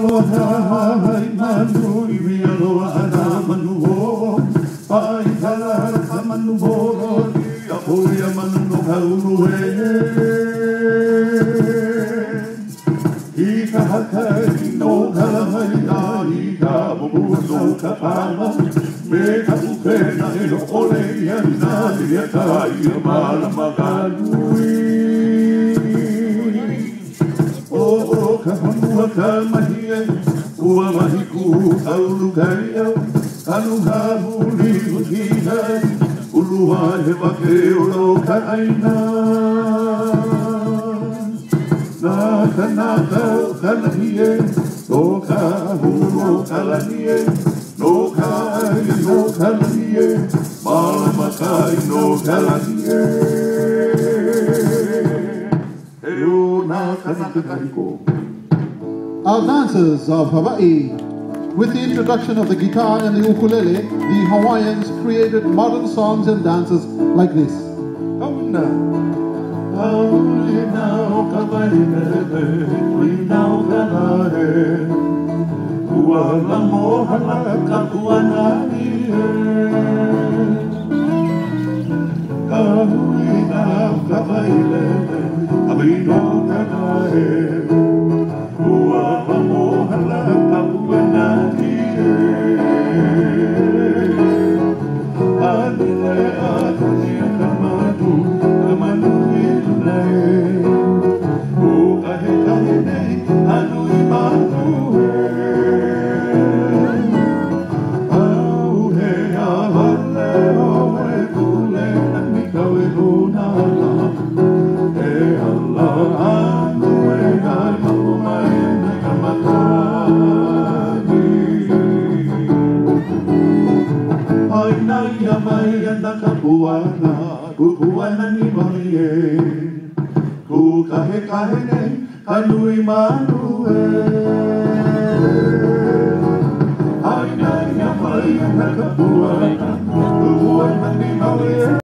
Aloha, manu, ka hamua ka mahi e, ua mahi ku au kanu ha muli hai, ulua wake o lo ka aina. Nā ka nā ka o ka lahi e, no ka huro ka lahi e, no ka ai no ka lahi Our dancers of Hawaii. With the introduction of the guitar and the ukulele, the Hawaiians created modern songs and dances like this. Kauna. Kauna o ka maine Eh Allah anguega al popa na kamatua Ai naiya mai nganda kapua na Kupwana ni bonge Ku kahe kaenei kalui manu eh Ai naiya mai nganda